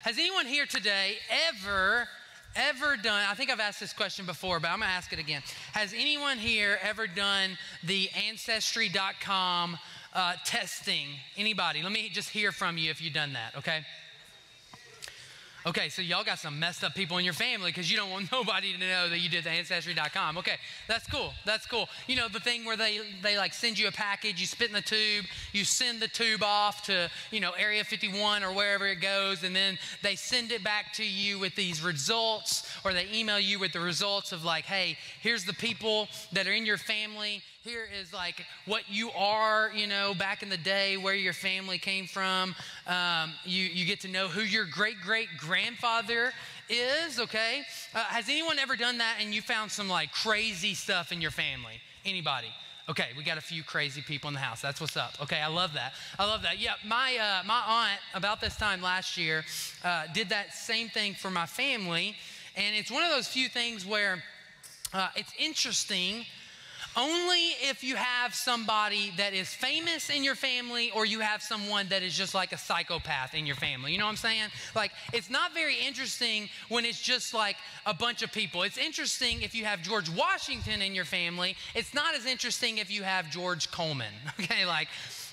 Has anyone here today ever, ever done? I think I've asked this question before, but I'm gonna ask it again. Has anyone here ever done the Ancestry.com uh, testing? Anybody? Let me just hear from you if you've done that, okay? Okay, so y'all got some messed up people in your family because you don't want nobody to know that you did the ancestry.com. Okay, that's cool. That's cool. You know the thing where they they like send you a package, you spit in the tube, you send the tube off to, you know, Area 51 or wherever it goes and then they send it back to you with these results or they email you with the results of like, "Hey, here's the people that are in your family here is like what you are, you know, back in the day, where your family came from. Um, you, you get to know who your great great grandfather is, okay? Uh, has anyone ever done that and you found some like crazy stuff in your family? Anybody? Okay, we got a few crazy people in the house. That's what's up. Okay, I love that. I love that. Yeah, my uh, my aunt about this time last year uh, did that same thing for my family, and it's one of those few things where uh, it's interesting only if you have somebody that is famous in your family or you have someone that is just like a psychopath in your family. You know what I'm saying? Like, it's not very interesting when it's just like a bunch of people. It's interesting if you have George Washington in your family. It's not as interesting if you have George Coleman. Okay, like,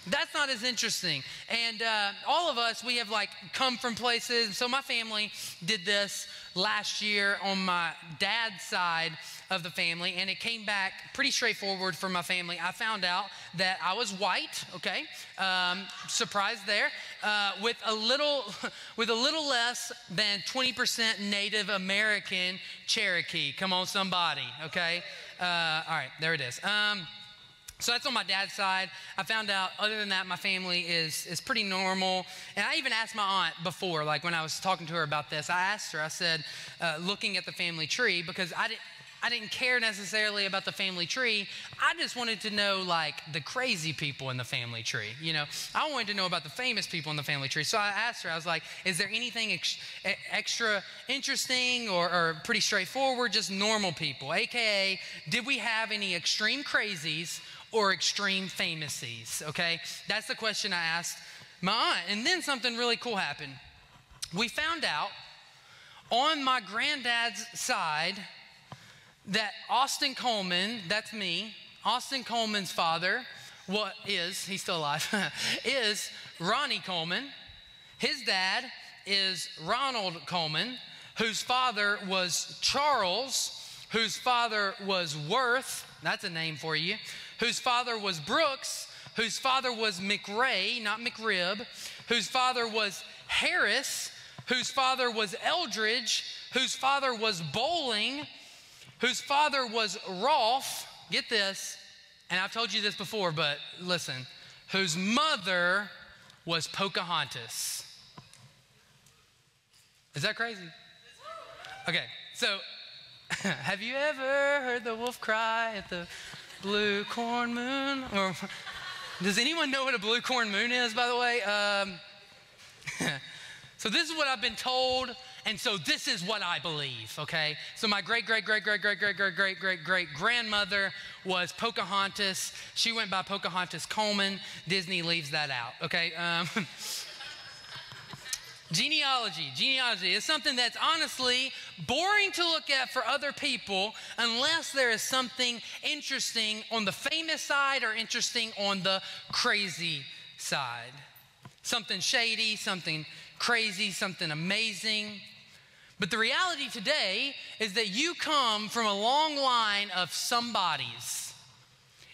that's not as interesting. And uh, all of us, we have like come from places. So my family did this last year on my dad's side of the family, and it came back pretty straightforward for my family. I found out that I was white. Okay, um, surprise there, uh, with a little, with a little less than 20% Native American Cherokee. Come on, somebody. Okay, uh, all right, there it is. Um, so that's on my dad's side. I found out, other than that, my family is, is pretty normal. And I even asked my aunt before, like when I was talking to her about this, I asked her, I said, uh, looking at the family tree, because I didn't, I didn't care necessarily about the family tree. I just wanted to know like the crazy people in the family tree. You know, I wanted to know about the famous people in the family tree. So I asked her, I was like, is there anything ex- extra interesting or, or pretty straightforward, just normal people? AKA, did we have any extreme crazies or extreme famousies? Okay, that's the question I asked my aunt. And then something really cool happened. We found out on my granddad's side that Austin Coleman, that's me, Austin Coleman's father, what is, he's still alive, is Ronnie Coleman. His dad is Ronald Coleman, whose father was Charles, whose father was Worth, that's a name for you, whose father was Brooks, whose father was McRae, not McRib, whose father was Harris, whose father was Eldridge, whose father was Bowling, whose father was Rolfe, get this, and I've told you this before, but listen, whose mother was Pocahontas. Is that crazy? Okay, so have you ever heard the wolf cry at the blue corn moon? Or does anyone know what a blue corn moon is, by the way? Um, so this is what I've been told and so this is what I believe, okay? So my great, great, great, great, great, great, great, great, great, great grandmother was Pocahontas. She went by Pocahontas Coleman. Disney leaves that out, okay? Um, genealogy, genealogy is something that's honestly boring to look at for other people unless there is something interesting on the famous side or interesting on the crazy side. Something shady, something crazy, something amazing. But the reality today is that you come from a long line of somebodies.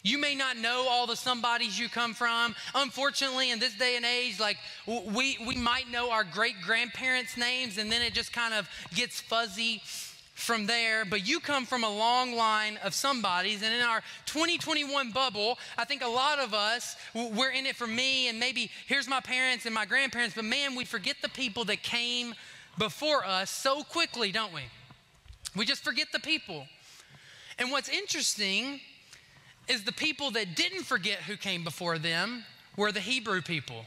You may not know all the somebodies you come from. Unfortunately, in this day and age, like we, we might know our great grandparents' names and then it just kind of gets fuzzy from there. But you come from a long line of somebodies. And in our 2021 bubble, I think a lot of us, we're in it for me and maybe here's my parents and my grandparents. But man, we forget the people that came before us so quickly, don't we? We just forget the people. And what's interesting is the people that didn't forget who came before them were the Hebrew people.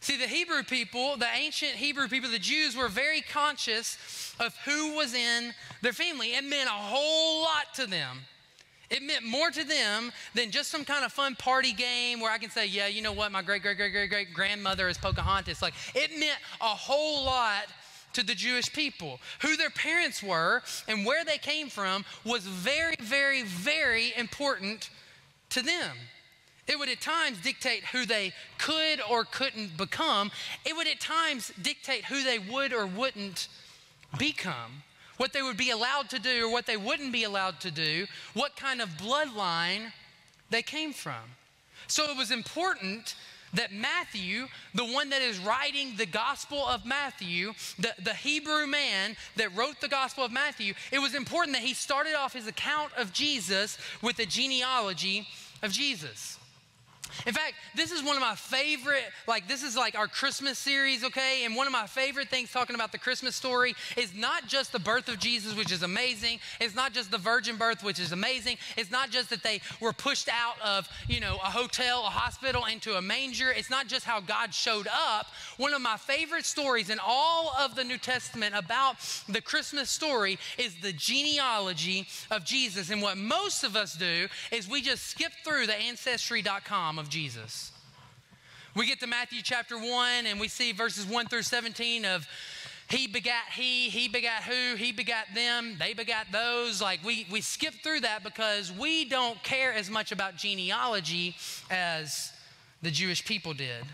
See, the Hebrew people, the ancient Hebrew people, the Jews were very conscious of who was in their family. It meant a whole lot to them It meant more to them than just some kind of fun party game where I can say, yeah, you know what, my great, great, great, great, great grandmother is Pocahontas. Like, it meant a whole lot to the Jewish people. Who their parents were and where they came from was very, very, very important to them. It would at times dictate who they could or couldn't become. It would at times dictate who they would or wouldn't become what they would be allowed to do or what they wouldn't be allowed to do, what kind of bloodline they came from. So it was important that Matthew, the one that is writing the Gospel of Matthew, the, the Hebrew man that wrote the Gospel of Matthew, it was important that he started off his account of Jesus with a genealogy of Jesus. In fact, this is one of my favorite, like, this is like our Christmas series, okay? And one of my favorite things talking about the Christmas story is not just the birth of Jesus, which is amazing. It's not just the virgin birth, which is amazing. It's not just that they were pushed out of, you know, a hotel, a hospital, into a manger. It's not just how God showed up. One of my favorite stories in all of the New Testament about the Christmas story is the genealogy of Jesus. And what most of us do is we just skip through the ancestry.com of Jesus. We get to Matthew chapter 1 and we see verses 1 through 17 of he begat he, he begat who, he begat them, they begat those. Like we, we skip through that because we don't care as much about genealogy as the Jewish people did.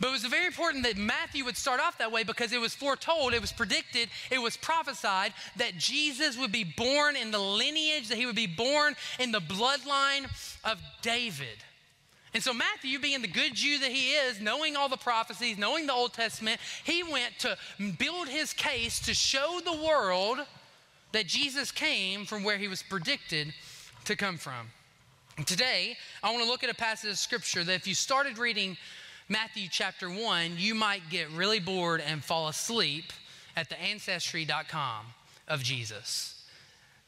But it was very important that Matthew would start off that way because it was foretold, it was predicted, it was prophesied that Jesus would be born in the lineage, that he would be born in the bloodline of David. And so, Matthew, being the good Jew that he is, knowing all the prophecies, knowing the Old Testament, he went to build his case to show the world that Jesus came from where he was predicted to come from. today, I want to look at a passage of scripture that if you started reading Matthew chapter 1, you might get really bored and fall asleep at the ancestry.com of Jesus.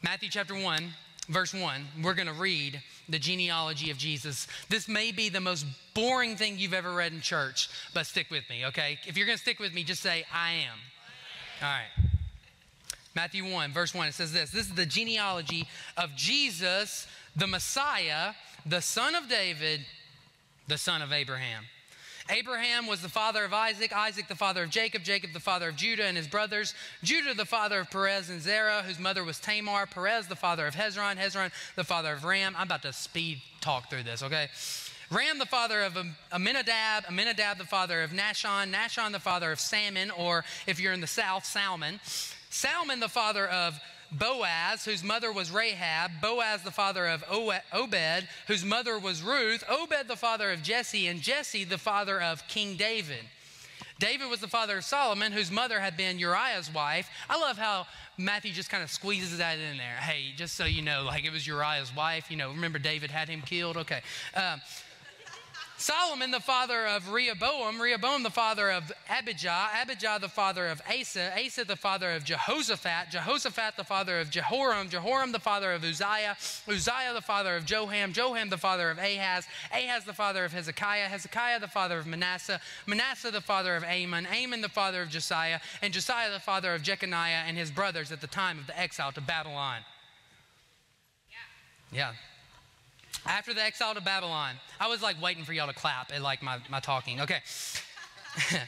Matthew chapter 1, verse 1, we're going to read the genealogy of Jesus. This may be the most boring thing you've ever read in church, but stick with me, okay? If you're going to stick with me, just say, I am. All right. Matthew 1, verse 1, it says this This is the genealogy of Jesus, the Messiah, the son of David, the son of Abraham. Abraham was the father of Isaac, Isaac the father of Jacob, Jacob the father of Judah and his brothers, Judah the father of Perez and Zerah, whose mother was Tamar, Perez the father of Hezron, Hezron the father of Ram. I'm about to speed talk through this, okay? Ram the father of Amminadab, Amminadab the father of Nahshon, Nahshon the father of Salmon, or if you're in the south, Salmon. Salmon the father of Boaz, whose mother was Rahab, Boaz the father of Obed, whose mother was Ruth, Obed the father of Jesse, and Jesse the father of King David. David was the father of Solomon, whose mother had been Uriah's wife. I love how Matthew just kind of squeezes that in there. Hey, just so you know, like it was Uriah's wife. You know, remember David had him killed? Okay. Um, Solomon, the father of Rehoboam, Rehoboam, the father of Abijah, Abijah, the father of Asa, Asa, the father of Jehoshaphat, Jehoshaphat, the father of Jehoram, Jehoram, the father of Uzziah, Uzziah, the father of Joram, Joram, the father of Ahaz, Ahaz, the father of Hezekiah, Hezekiah, the father of Manasseh, Manasseh, the father of Amon, Amon, the father of Josiah, and Josiah, the father of Jeconiah and his brothers at the time of the exile to Babylon. Yeah. yeah. After the exile to Babylon, I was like waiting for y'all to clap at like my, my talking. Okay.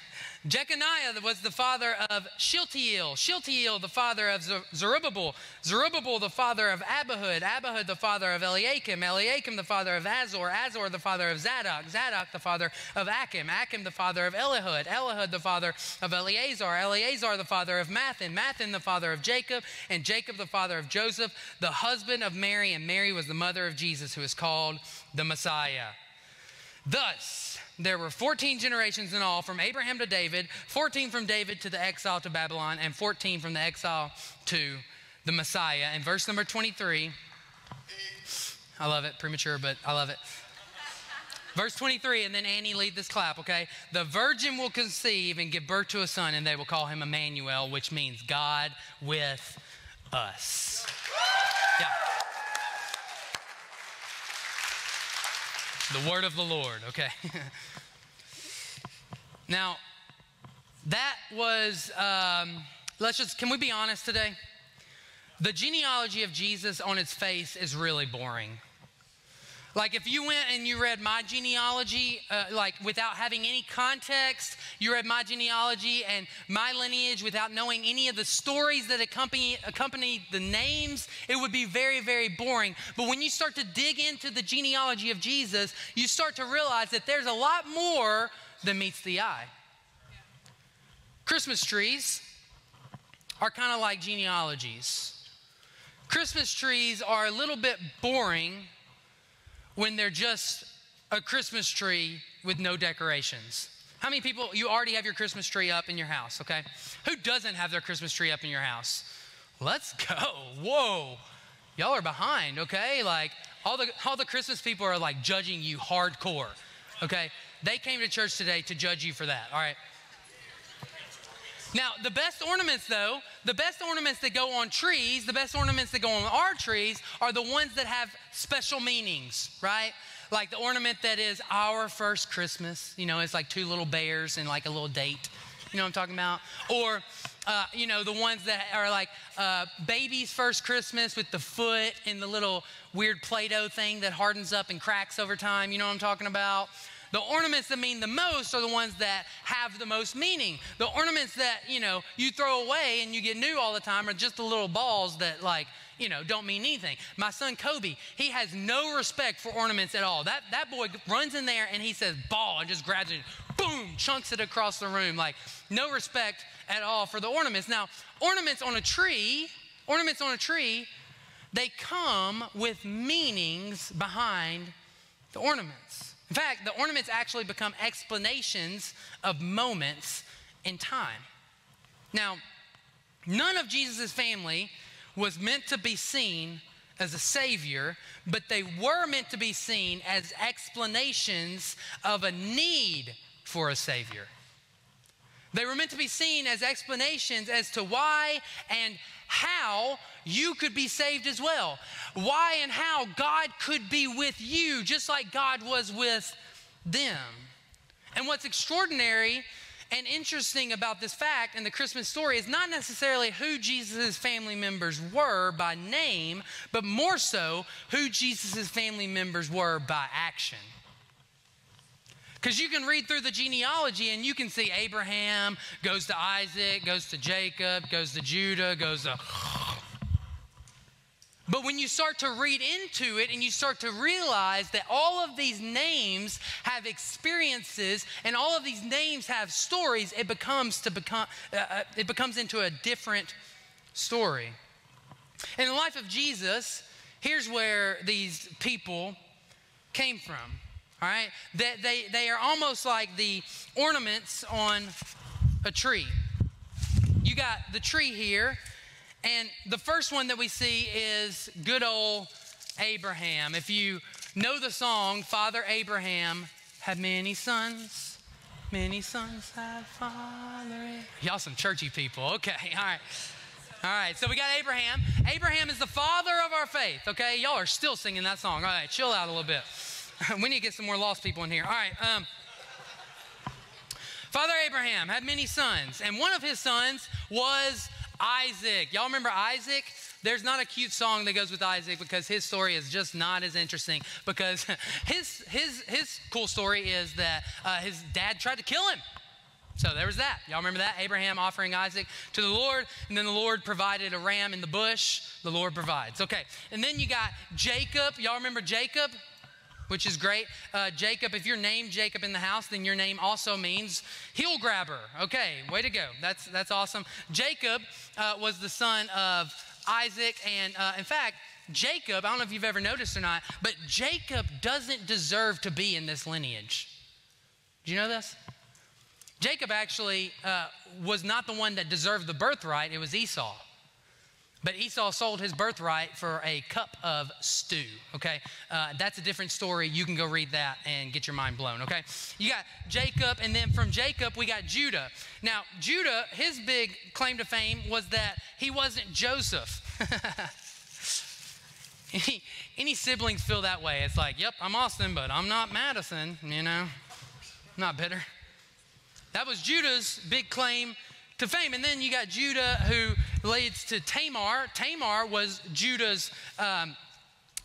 Jeconiah was the father of Shealtiel, Shealtiel the father of Zerubbabel, Zerubbabel the father of Abihud, Abihud the father of Eliakim, Eliakim the father of Azor, Azor the father of Zadok, Zadok the father of Achim, Achim the father of Elihud, Elihud the father of Eleazar, Eleazar the father of Matthan, Matthan the father of Jacob, and Jacob the father of Joseph, the husband of Mary, and Mary was the mother of Jesus, who is called the Messiah. Thus, there were 14 generations in all from Abraham to David, 14 from David to the exile to Babylon, and 14 from the exile to the Messiah. In verse number 23, I love it, premature, but I love it. Verse 23, and then Annie lead this clap, okay? The virgin will conceive and give birth to a son, and they will call him Emmanuel, which means God with us. Yeah. The word of the Lord, okay? now, that was, um, let's just, can we be honest today? the genealogy of Jesus on its face is really boring. Like if you went and you read my genealogy, uh, like without having any context, you read my genealogy and my lineage without knowing any of the stories that accompany, accompany the names, it would be very, very boring. But when you start to dig into the genealogy of Jesus, you start to realize that there's a lot more than meets the eye. Christmas trees are kind of like genealogies. Christmas trees are a little bit boring when they're just a Christmas tree with no decorations. How many people, you already have your Christmas tree up in your house, okay? Who doesn't have their Christmas tree up in your house? Let's go. Whoa. Y'all are behind, okay? Like all the all the Christmas people are like judging you hardcore. Okay? They came to church today to judge you for that. All right. Now, the best ornaments, though, the best ornaments that go on trees, the best ornaments that go on our trees are the ones that have special meanings, right? Like the ornament that is our first Christmas, you know, it's like two little bears and like a little date. You know what I'm talking about? Or, uh, you know, the ones that are like uh, baby's first Christmas with the foot and the little weird Play Doh thing that hardens up and cracks over time. You know what I'm talking about? The ornaments that mean the most are the ones that have the most meaning. The ornaments that, you know, you throw away and you get new all the time are just the little balls that, like, you know, don't mean anything. My son Kobe, he has no respect for ornaments at all. That, that boy runs in there and he says ball and just grabs it, boom, chunks it across the room. Like, no respect at all for the ornaments. Now, ornaments on a tree, ornaments on a tree, they come with meanings behind the ornaments. In fact, the ornaments actually become explanations of moments in time. Now, none of Jesus' family was meant to be seen as a savior, but they were meant to be seen as explanations of a need for a savior. They were meant to be seen as explanations as to why and how you could be saved as well. Why and how God could be with you just like God was with them. And what's extraordinary and interesting about this fact and the Christmas story is not necessarily who Jesus' family members were by name, but more so who Jesus' family members were by action. Because you can read through the genealogy and you can see Abraham goes to Isaac, goes to Jacob, goes to Judah, goes to. But when you start to read into it and you start to realize that all of these names have experiences and all of these names have stories, it becomes to become uh, uh it becomes into a different story. In the life of Jesus, here's where these people came from all right? They, they, they are almost like the ornaments on a tree. You got the tree here, and the first one that we see is good old Abraham. If you know the song, Father Abraham had many sons. Many sons had father. Y'all some churchy people. Okay, all right. All right, so we got Abraham. Abraham is the father of our faith, okay? Y'all are still singing that song. All right, chill out a little bit. we need to get some more lost people in here. All right. Um, Father Abraham had many sons, and one of his sons was Isaac. Y'all remember Isaac? There's not a cute song that goes with Isaac because his story is just not as interesting. Because his his his cool story is that uh, his dad tried to kill him. So there was that. Y'all remember that? Abraham offering Isaac to the Lord, and then the Lord provided a ram in the bush. The Lord provides. Okay. And then you got Jacob. Y'all remember Jacob? Which is great. Uh, Jacob, if you're named Jacob in the house, then your name also means heel grabber. Okay, way to go. That's, that's awesome. Jacob uh, was the son of Isaac, and uh, in fact, Jacob, I don't know if you've ever noticed or not, but Jacob doesn't deserve to be in this lineage. Do you know this? Jacob actually uh, was not the one that deserved the birthright, it was Esau. But Esau sold his birthright for a cup of stew, okay? Uh, that's a different story. You can go read that and get your mind blown, okay? You got Jacob, and then from Jacob, we got Judah. Now, Judah, his big claim to fame was that he wasn't Joseph. any, any siblings feel that way? It's like, yep, I'm Austin, but I'm not Madison, you know? Not bitter. That was Judah's big claim to fame. And then you got Judah, who leads to Tamar. Tamar was Judah's. Um,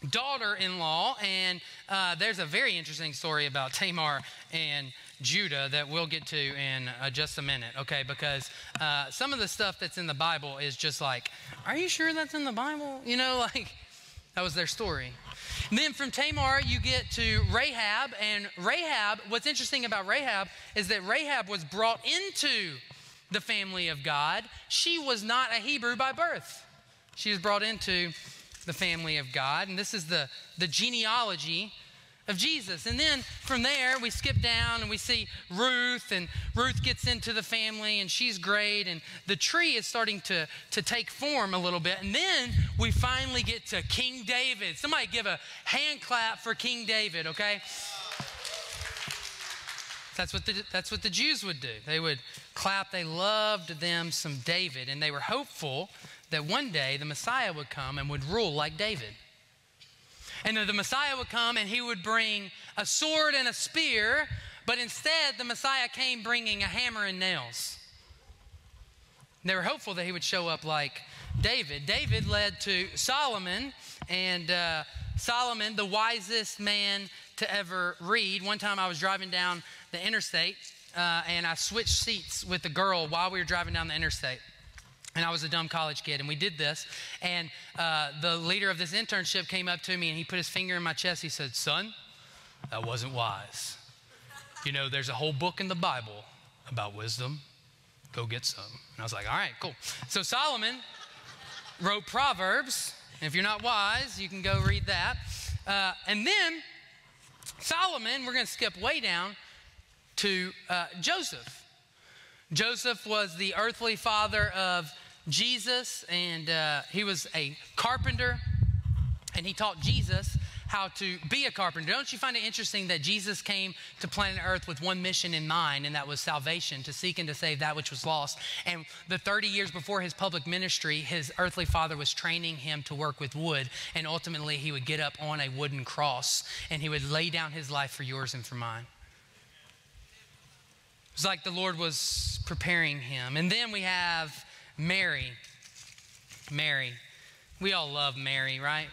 daughter in law. And uh, there's a very interesting story about Tamar and Judah that we'll get to in uh, just a minute, okay? Because uh, some of the stuff that's in the Bible is just like, are you sure that's in the Bible? You know, like, that was their story. And then from Tamar, you get to Rahab. And Rahab, what's interesting about Rahab is that Rahab was brought into the family of God. She was not a Hebrew by birth, she was brought into the family of God. And this is the, the genealogy of Jesus. And then from there, we skip down and we see Ruth, and Ruth gets into the family, and she's great, and the tree is starting to, to take form a little bit. And then we finally get to King David. Somebody give a hand clap for King David, okay? That's what, the, that's what the Jews would do. They would clap. They loved them some David, and they were hopeful that one day the Messiah would come and would rule like David. And that the Messiah would come and he would bring a sword and a spear, but instead the Messiah came bringing a hammer and nails. They were hopeful that he would show up like David. David led to Solomon, and uh, Solomon, the wisest man to ever read. One time I was driving down the interstate, uh, and I switched seats with a girl while we were driving down the interstate. And I was a dumb college kid, and we did this. And uh, the leader of this internship came up to me and he put his finger in my chest. He said, Son, that wasn't wise. You know, there's a whole book in the Bible about wisdom. Go get some. And I was like, All right, cool. So Solomon wrote Proverbs. If you're not wise, you can go read that. Uh, and then Solomon, we're going to skip way down to uh, Joseph. Joseph was the earthly father of Jesus, and uh, he was a carpenter, and he taught Jesus how to be a carpenter. Don't you find it interesting that Jesus came to planet Earth with one mission in mind, and that was salvation, to seek and to save that which was lost? And the 30 years before his public ministry, his earthly father was training him to work with wood, and ultimately he would get up on a wooden cross and he would lay down his life for yours and for mine. It was like the Lord was preparing him. And then we have Mary. Mary. We all love Mary, right?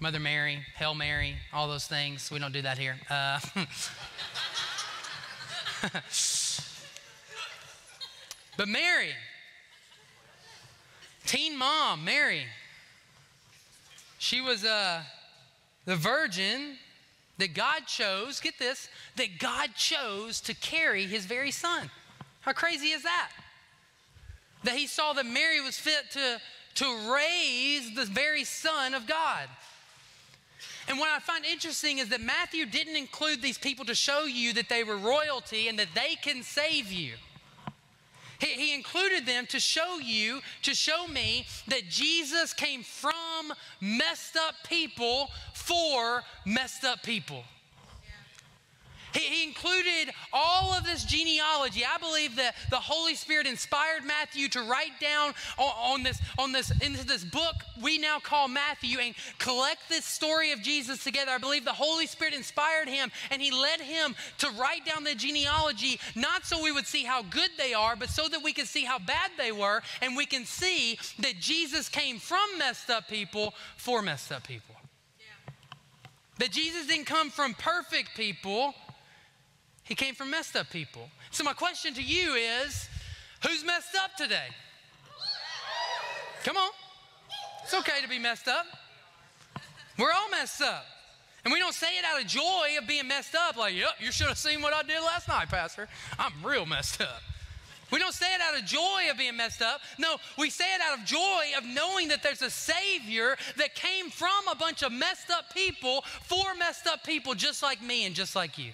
Mother Mary, Hail Mary, all those things. We don't do that here. Uh, but Mary, teen mom, Mary, she was uh, the virgin that God chose, get this, that God chose to carry his very son. How crazy is that? that he saw that Mary was fit to, to raise the very Son of God. And what I find interesting is that Matthew didn't include these people to show you that they were royalty and that they can save you. He, he, included them to show you, to show me that Jesus came from messed up people for messed up people. He, he included all of this genealogy. I believe that the Holy Spirit inspired Matthew to write down on, on this, on this, into this book we now call Matthew and collect this story of Jesus together. I believe the Holy Spirit inspired him and he led him to write down the genealogy, not so we would see how good they are, but so that we could see how bad they were and we can see that Jesus came from messed up people for messed up people. That Jesus didn't come from perfect people, he came from messed up people. So, my question to you is who's messed up today? Come on. It's okay to be messed up. We're all messed up. And we don't say it out of joy of being messed up, like, yep, you should have seen what I did last night, Pastor. I'm real messed up. We don't say it out of joy of being messed up. No, we say it out of joy of knowing that there's a Savior that came from a bunch of messed up people for messed up people just like me and just like you.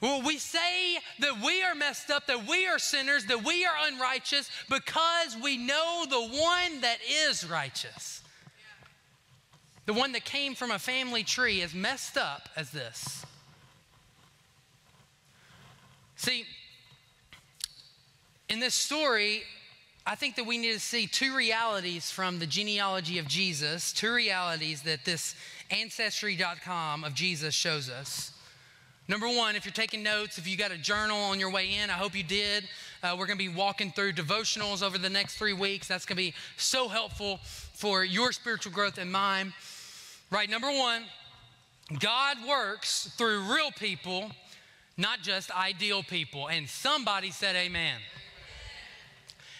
Well, we say that we are messed up, that we are sinners, that we are unrighteous because we know the one that is righteous. The one that came from a family tree as messed up as this. See, in this story, I think that we need to see two realities from the genealogy of Jesus, two realities that this Ancestry.com of Jesus shows us. Number one, if you're taking notes, if you got a journal on your way in, I hope you did. Uh, we're going to be walking through devotionals over the next three weeks. That's going to be so helpful for your spiritual growth and mine. Right, number one, God works through real people, not just ideal people. And somebody said, Amen.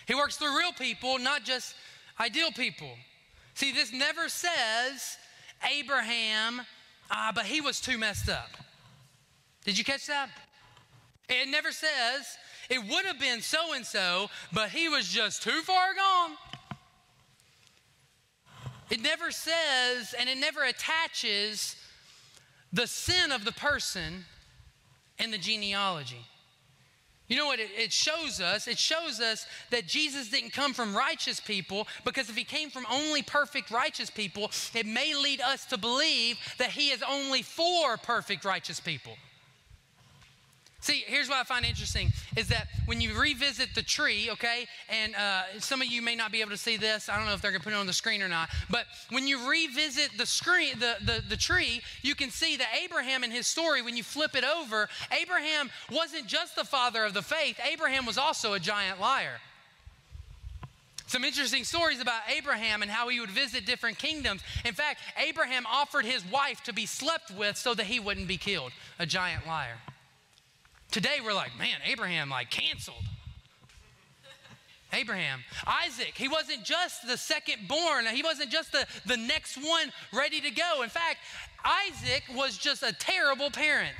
He works through real people, not just ideal people. See, this never says Abraham, ah, but he was too messed up. Did you catch that? It never says it would have been so and so, but he was just too far gone. It never says and it never attaches the sin of the person in the genealogy. You know what it, it, shows us? It shows us that Jesus didn't come from righteous people because if he came from only perfect righteous people, it may lead us to believe that he is only for perfect righteous people. See, here's what I find interesting is that when you revisit the tree, okay, and uh, some of you may not be able to see this. I don't know if they're going to put it on the screen or not. But when you revisit the screen, the, the, the tree, you can see that Abraham in his story, when you flip it over, Abraham wasn't just the father of the faith, Abraham was also a giant liar. Some interesting stories about Abraham and how he would visit different kingdoms. In fact, Abraham offered his wife to be slept with so that he wouldn't be killed. A giant liar. Today we're like, man, Abraham like canceled. Abraham. Isaac, he wasn't just the second born, he wasn't just the, the next one ready to go. In fact, Isaac was just a terrible parent.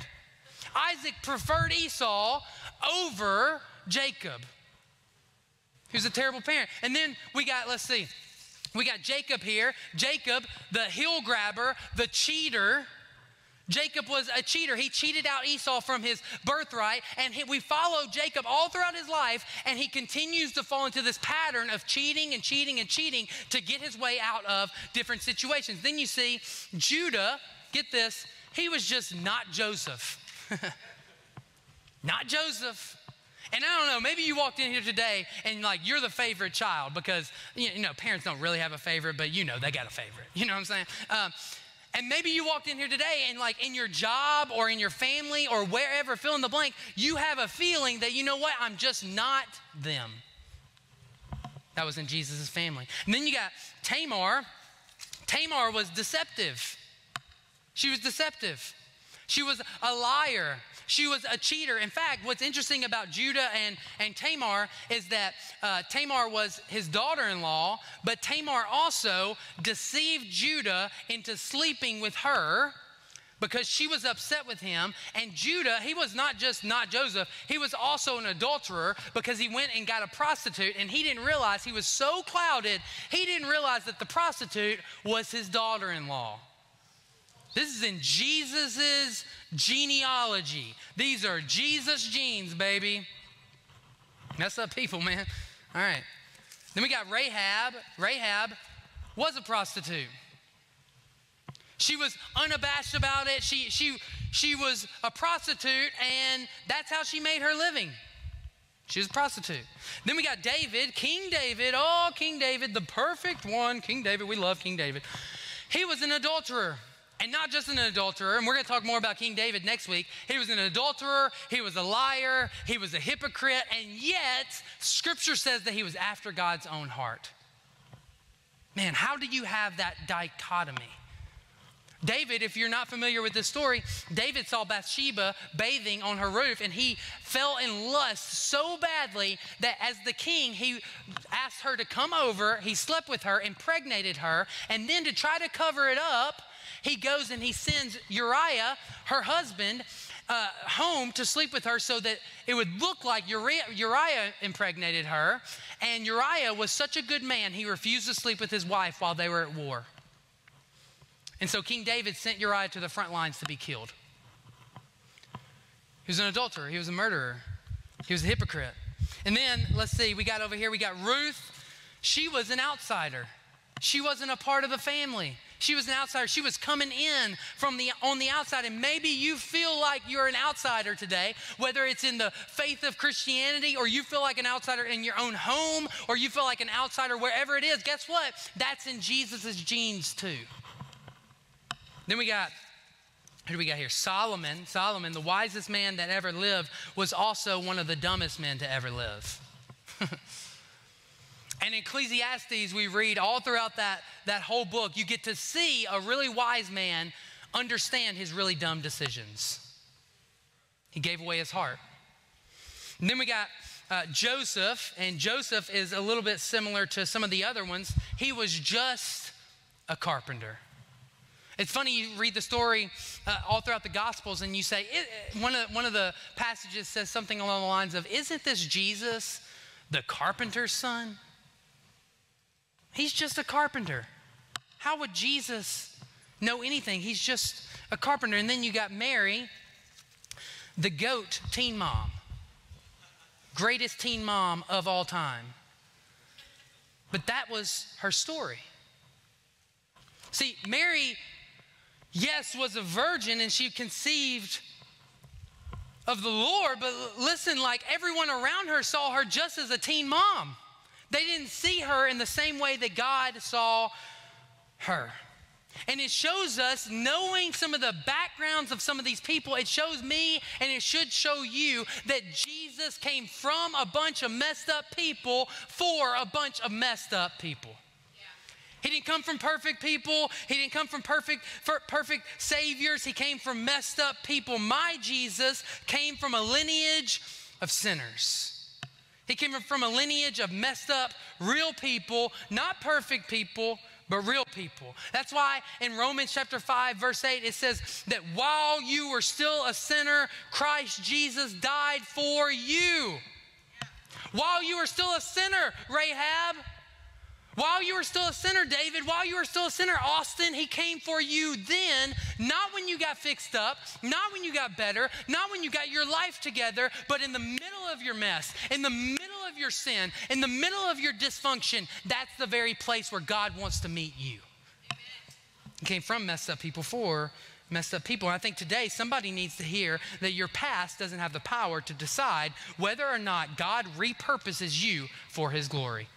Isaac preferred Esau over Jacob. He was a terrible parent. And then we got, let's see, we got Jacob here. Jacob, the hill grabber, the cheater Jacob was a cheater. He cheated out Esau from his birthright. And he, we follow Jacob all throughout his life, and he continues to fall into this pattern of cheating and cheating and cheating to get his way out of different situations. Then you see Judah, get this, he was just not Joseph. not Joseph. And I don't know, maybe you walked in here today and like you're the favorite child because, you know, parents don't really have a favorite, but you know they got a favorite. You know what I'm saying? Um, and maybe you walked in here today and, like, in your job or in your family or wherever, fill in the blank, you have a feeling that, you know what, I'm just not them. That was in Jesus' family. And then you got Tamar. Tamar was deceptive. She was deceptive. She was a liar. She was a cheater. In fact, what's interesting about Judah and, and Tamar is that uh, Tamar was his daughter in law, but Tamar also deceived Judah into sleeping with her because she was upset with him. And Judah, he was not just not Joseph, he was also an adulterer because he went and got a prostitute and he didn't realize he was so clouded, he didn't realize that the prostitute was his daughter in law. This is in Jesus's genealogy. These are Jesus genes, baby. Mess up people, man. All right. Then we got Rahab. Rahab was a prostitute. She was unabashed about it. She, she, she was a prostitute, and that's how she made her living. She was a prostitute. Then we got David, King David. Oh, King David, the perfect one. King David, we love King David. He was an adulterer. And not just an adulterer, and we're going to talk more about King David next week. He was an adulterer, he was a liar, he was a hypocrite, and yet scripture says that he was after God's own heart. Man, how do you have that dichotomy? David, if you're not familiar with this story, David saw Bathsheba bathing on her roof and he fell in lust so badly that as the king, he asked her to come over. He slept with her, impregnated her, and then to try to cover it up, he goes and he sends Uriah, her husband, uh, home to sleep with her so that it would look like Uriah, Uriah impregnated her. And Uriah was such a good man, he refused to sleep with his wife while they were at war. And so King David sent Uriah to the front lines to be killed. He was an adulterer, he was a murderer, he was a hypocrite. And then, let's see, we got over here, we got Ruth. She was an outsider. She wasn't a part of the family. She was an outsider. She was coming in from the on the outside. And maybe you feel like you're an outsider today, whether it's in the faith of Christianity or you feel like an outsider in your own home or you feel like an outsider wherever it is. Guess what? That's in Jesus' genes too. Then we got who do we got here? Solomon. Solomon, the wisest man that ever lived, was also one of the dumbest men to ever live. and Ecclesiastes, we read all throughout that, that whole book, you get to see a really wise man understand his really dumb decisions. He gave away his heart. And then we got uh, Joseph, and Joseph is a little bit similar to some of the other ones. He was just a carpenter. It's funny, you read the story uh, all throughout the Gospels, and you say, it, one, of, one of the passages says something along the lines of, Isn't this Jesus, the carpenter's son? He's just a carpenter. How would Jesus know anything? He's just a carpenter. And then you got Mary, the goat teen mom, greatest teen mom of all time. But that was her story. See, Mary yes, was a virgin and she conceived of the Lord, but listen, like everyone around her saw her just as a teen mom. They didn't see her in the same way that God saw her. And it shows us, knowing some of the backgrounds of some of these people, it shows me and it should show you that Jesus came from a bunch of messed up people for a bunch of messed up people. He didn't come from perfect people. He didn't come from perfect, perfect saviors. He came from messed up people. My Jesus came from a lineage of sinners. He came from a lineage of messed up, real people, not perfect people, but real people. That's why in Romans chapter 5, verse 8, it says that while you were still a sinner, Christ Jesus died for you. While you were still a sinner, Rahab, while you were still a sinner, David, while you were still a sinner, Austin, he came for you then, not when you got fixed up, not when you got better, not when you got your life together, but in the middle of your mess, in the of your sin, in the middle of your dysfunction. That's the very place where God wants to meet you. Came from messed up people for messed up people. And I think today somebody needs to hear that your past doesn't have the power to decide whether or not God repurposes you for his glory.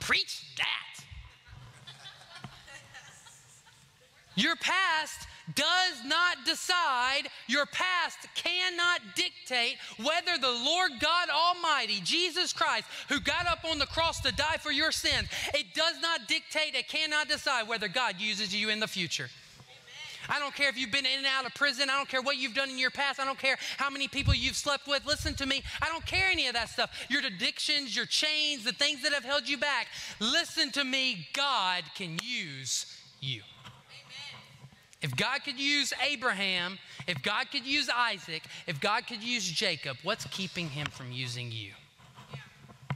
Preach that. Your past does not decide, your past cannot dictate whether the Lord God Almighty, Jesus Christ, who got up on the cross to die for your sins, it does not dictate, it cannot decide whether God uses you in the future. I don't care if you've been in and out of prison. I don't care what you've done in your past. I don't care how many people you've slept with. Listen to me. I don't care any of that stuff. Your addictions, your chains, the things that have held you back. Listen to me. God can use you. If God could use Abraham, if God could use Isaac, if God could use Jacob, what's keeping him from using you?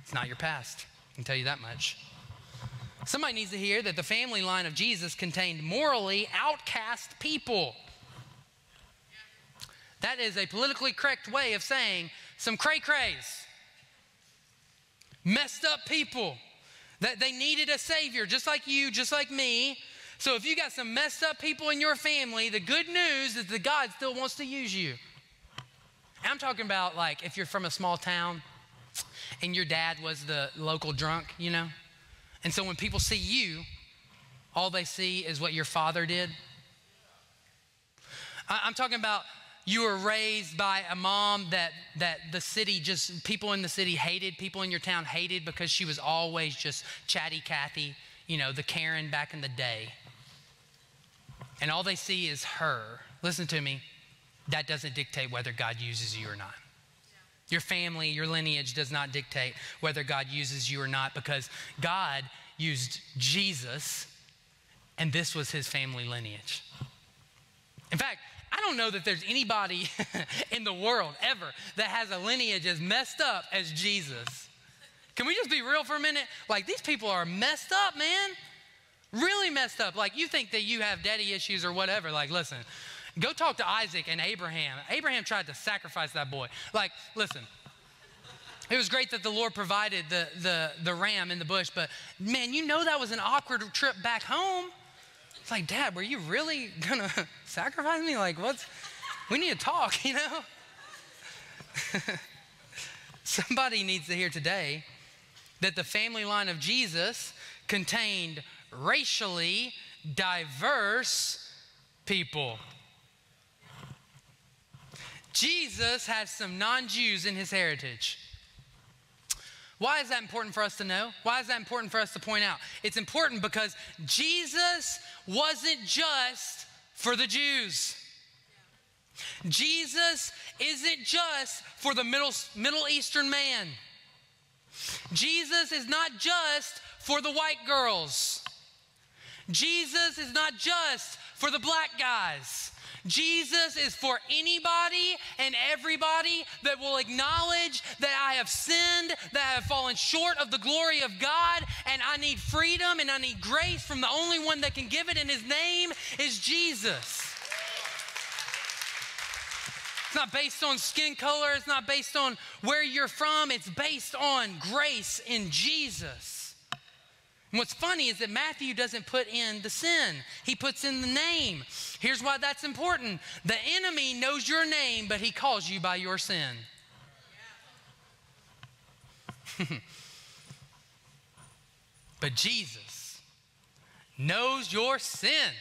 It's not your past. I can tell you that much. Somebody needs to hear that the family line of Jesus contained morally outcast people. That is a politically correct way of saying some cray crays, messed up people, that they needed a savior, just like you, just like me. So if you got some messed up people in your family, the good news is that God still wants to use you. I'm talking about like if you're from a small town and your dad was the local drunk, you know? And so when people see you, all they see is what your father did. I'm talking about you were raised by a mom that, that the city just, people in the city hated, people in your town hated because she was always just chatty Cathy, you know, the Karen back in the day. And all they see is her. Listen to me, that doesn't dictate whether God uses you or not. Your family, your lineage does not dictate whether God uses you or not because God used Jesus and this was his family lineage. In fact, I don't know that there's anybody in the world ever that has a lineage as messed up as Jesus. Can we just be real for a minute? Like, these people are messed up, man. Really messed up. Like, you think that you have daddy issues or whatever. Like, listen, Go talk to Isaac and Abraham. Abraham tried to sacrifice that boy. Like, listen, it was great that the Lord provided the, the, the ram in the bush, but man, you know that was an awkward trip back home. It's like, Dad, were you really gonna sacrifice me? Like, what's, we need to talk, you know? Somebody needs to hear today that the family line of Jesus contained racially diverse people. Jesus has some non Jews in his heritage. Why is that important for us to know? Why is that important for us to point out? It's important because Jesus wasn't just for the Jews. Jesus isn't just for the Middle, Middle Eastern man. Jesus is not just for the white girls. Jesus is not just for the black guys. Jesus is for anybody and everybody that will acknowledge that I have sinned, that I have fallen short of the glory of God, and I need freedom and I need grace from the only one that can give it, and his name is Jesus. It's not based on skin color, it's not based on where you're from, it's based on grace in Jesus. And what's funny is that Matthew doesn't put in the sin, he puts in the name. Here's why that's important the enemy knows your name, but he calls you by your sin. but Jesus knows your sin,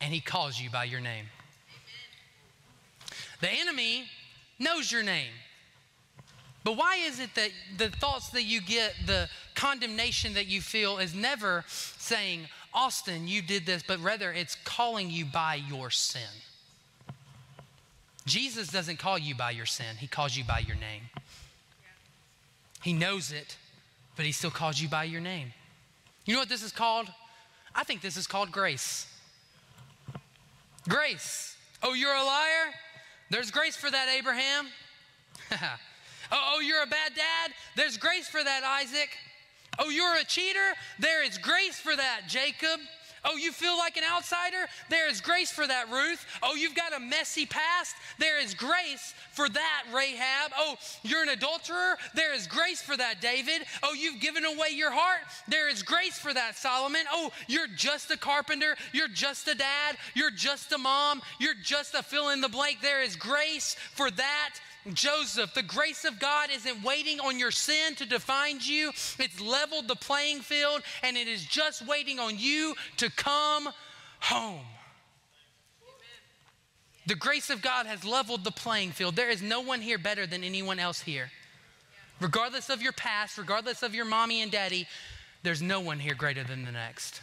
and he calls you by your name. The enemy knows your name. But why is it that the thoughts that you get, the condemnation that you feel, is never saying, Austin, you did this, but rather it's calling you by your sin? Jesus doesn't call you by your sin, He calls you by your name. He knows it, but He still calls you by your name. You know what this is called? I think this is called grace. Grace. Oh, you're a liar? There's grace for that, Abraham. Oh, oh, you're a bad dad? There's grace for that, Isaac. Oh, you're a cheater? There is grace for that, Jacob. Oh, you feel like an outsider? There is grace for that, Ruth. Oh, you've got a messy past? There is grace for that, Rahab. Oh, you're an adulterer? There is grace for that, David. Oh, you've given away your heart? There is grace for that, Solomon. Oh, you're just a carpenter. You're just a dad. You're just a mom. You're just a fill in the blank. There is grace for that, Joseph, the grace of God isn't waiting on your sin to define you. It's leveled the playing field and it is just waiting on you to come home. The grace of God has leveled the playing field. There is no one here better than anyone else here. Regardless of your past, regardless of your mommy and daddy, there's no one here greater than the next.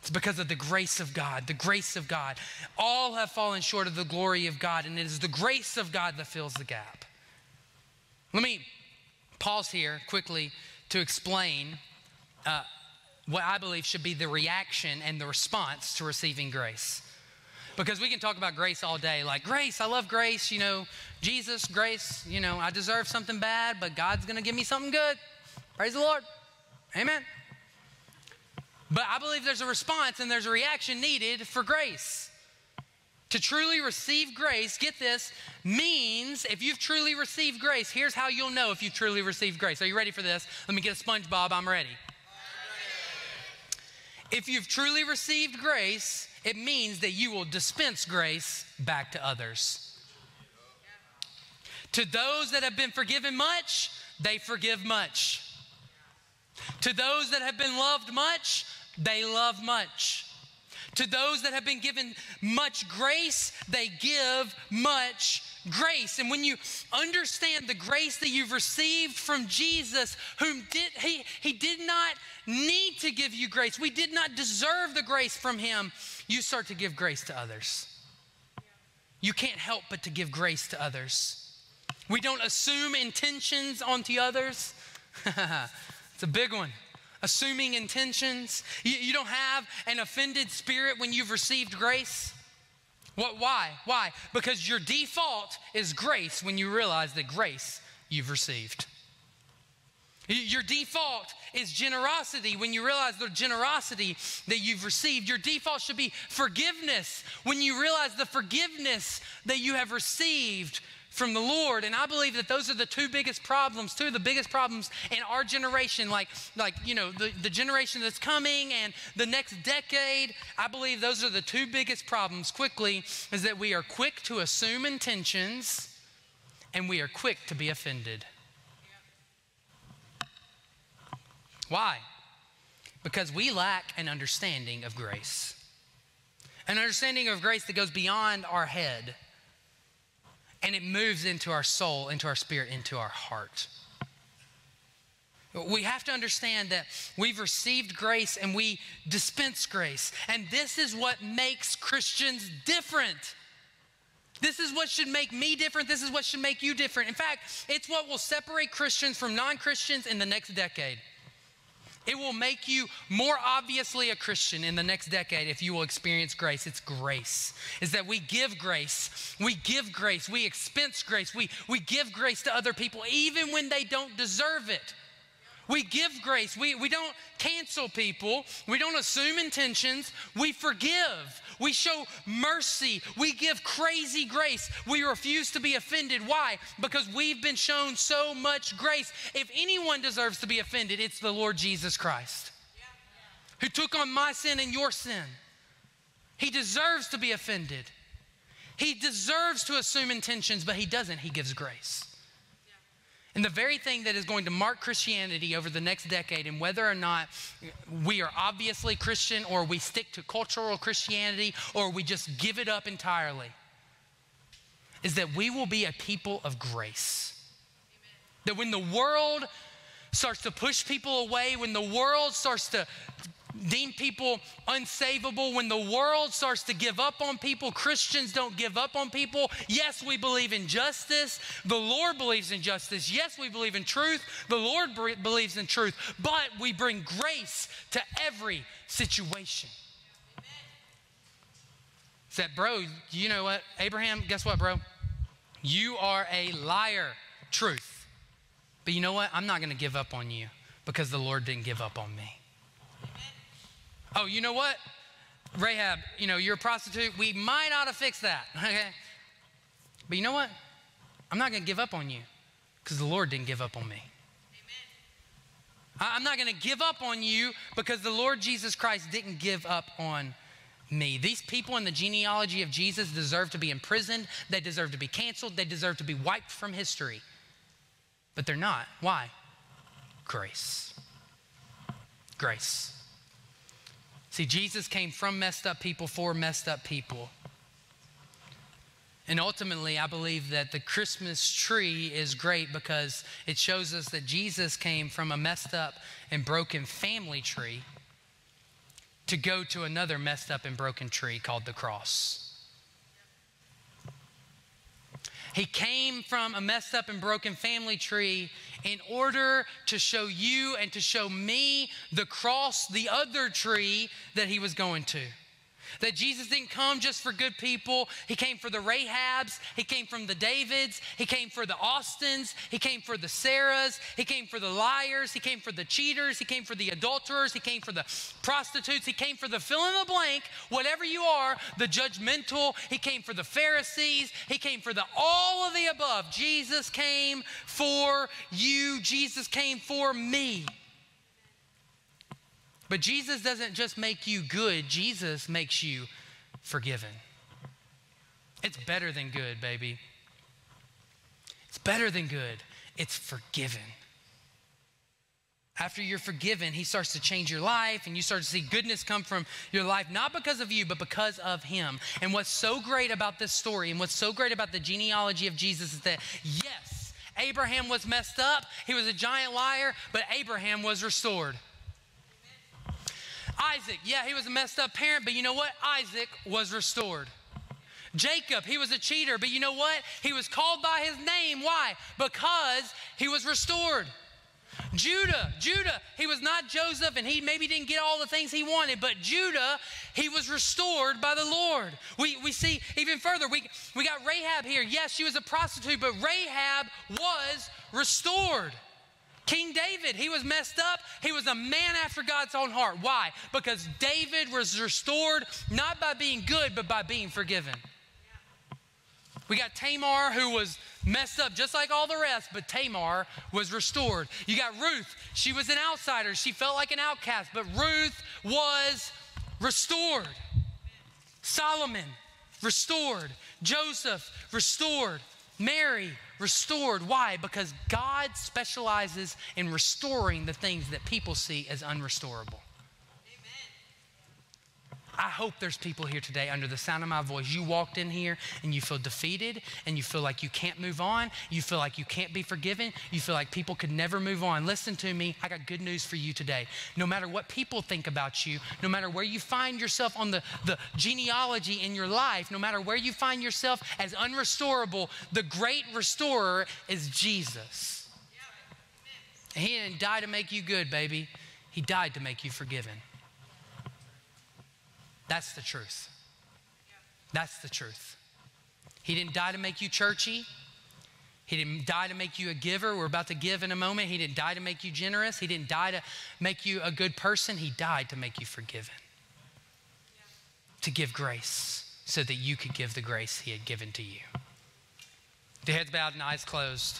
It's because of the grace of God, the grace of God. All have fallen short of the glory of God, and it is the grace of God that fills the gap. Let me pause here quickly to explain uh, what I believe should be the reaction and the response to receiving grace. Because we can talk about grace all day, like grace, I love grace, you know, Jesus, grace, you know, I deserve something bad, but God's gonna give me something good. Praise the Lord. Amen. But I believe there's a response and there's a reaction needed for grace. To truly receive grace, get this, means if you've truly received grace, here's how you'll know if you've truly received grace. Are you ready for this? Let me get a SpongeBob, I'm ready. If you've truly received grace, it means that you will dispense grace back to others. To those that have been forgiven much, they forgive much. To those that have been loved much, they love much. To those that have been given much grace, they give much grace. And when you understand the grace that you've received from Jesus, whom did he he did not need to give you grace. We did not deserve the grace from him. You start to give grace to others. You can't help but to give grace to others. We don't assume intentions onto others. it's a big one assuming intentions. You, you don't have an offended spirit when you've received grace. What, why? Why? Because your default is grace when you realize the grace you've received. Your default is generosity when you realize the generosity that you've received. Your default should be forgiveness when you realize the forgiveness that you have received from the Lord. And I believe that those are the two biggest problems, two of the biggest problems in our generation, like, like you know, the, the generation that's coming and the next decade. I believe those are the two biggest problems quickly, is that we are quick to assume intentions and we are quick to be offended. Why? Because we lack an understanding of grace. An understanding of grace that goes beyond our head and it moves into our soul, into our spirit, into our heart. We have to understand that we've received grace and we dispense grace. And this is what makes Christians different. This is what should make me different. This is what should make you different. In fact, it's what will separate Christians from non Christians in the next decade. It will make you more obviously a Christian in the next decade if you will experience grace. It's grace. Is that we give grace. We give grace. We expense grace. We, we give grace to other people even when they don't deserve it. We give grace. We, we don't cancel people. We don't assume intentions. We forgive. We show mercy. We give crazy grace. We refuse to be offended. Why? Because we've been shown so much grace. If anyone deserves to be offended, it's the Lord Jesus Christ, who took on my sin and your sin. He deserves to be offended. He deserves to assume intentions, but he doesn't. He gives grace. And the very thing that is going to mark Christianity over the next decade, and whether or not we are obviously Christian or we stick to cultural Christianity or we just give it up entirely, is that we will be a people of grace. Amen. That when the world starts to push people away, when the world starts to deem people unsavable, when the world starts to give up on people, Christians don't give up on people. Yes, we believe in justice. The Lord believes in justice. Yes, we believe in truth. The Lord believes in truth. But we bring grace to every situation. Said, bro, you know what? Abraham, guess what, bro? You are a liar. Truth. But you know what? I'm not going to give up on you because the Lord didn't give up on me. Oh, you know what? Rahab, you know, you're a prostitute. We might ought to fix that, okay? But you know what? I'm not going to give up on you because the Lord didn't give up on me. Amen. I'm not going to give up on you because the Lord Jesus Christ didn't give up on me. These people in the genealogy of Jesus deserve to be imprisoned, they deserve to be canceled, they deserve to be wiped from history. But they're not. Why? Grace. Grace. See, Jesus came from messed up people for messed up people. And ultimately, I believe that the Christmas tree is great because it shows us that Jesus came from a messed up and broken family tree to go to another messed up and broken tree called the cross. He came from a messed up and broken family tree in order to show you and to show me the cross, the other tree that he was going to. That Jesus didn't come just for good people. He came for the Rahabs. He came from the Davids. He came for the Austins. He came for the Sarahs. He came for the liars. He came for the cheaters. He came for the adulterers. He came for the prostitutes. He came for the fill in the blank, whatever you are, the judgmental. He came for the Pharisees. He came for the all of the above. Jesus came for you. Jesus came for me. But Jesus doesn't just make you good, Jesus makes you forgiven. It's better than good, baby. It's better than good. It's forgiven. After you're forgiven, he starts to change your life and you start to see goodness come from your life, not because of you, but because of him. And what's so great about this story and what's so great about the genealogy of Jesus is that, yes, Abraham was messed up, he was a giant liar, but Abraham was restored. Isaac, yeah, he was a messed up parent, but you know what? Isaac was restored. Jacob, he was a cheater, but you know what? He was called by his name. Why? Because he was restored. Judah, Judah, he was not Joseph and he maybe didn't get all the things he wanted, but Judah, he was restored by the Lord. We, we see even further, we, we got Rahab here. Yes, she was a prostitute, but Rahab was restored. King David, he was messed up. He was a man after God's own heart. Why? Because David was restored not by being good, but by being forgiven. We got Tamar, who was messed up just like all the rest, but Tamar was restored. You got Ruth, she was an outsider. She felt like an outcast, but Ruth was restored. Solomon, restored. Joseph, restored. Mary, restored. Why? Because God specializes in restoring the things that people see as unrestorable. I hope there's people here today under the sound of my voice. You walked in here and you feel defeated and you feel like you can't move on. You feel like you can't be forgiven. You feel like people could never move on. Listen to me. I got good news for you today. No matter what people think about you, no matter where you find yourself on the, the genealogy in your life, no matter where you find yourself as unrestorable, the great restorer is Jesus. He didn't die to make you good, baby. He died to make you forgiven. That's the truth. That's the truth. He didn't die to make you churchy. He didn't die to make you a giver. We're about to give in a moment. He didn't die to make you generous. He didn't die to make you a good person. He died to make you forgiven, to give grace so that you could give the grace He had given to you. The heads bowed and eyes closed.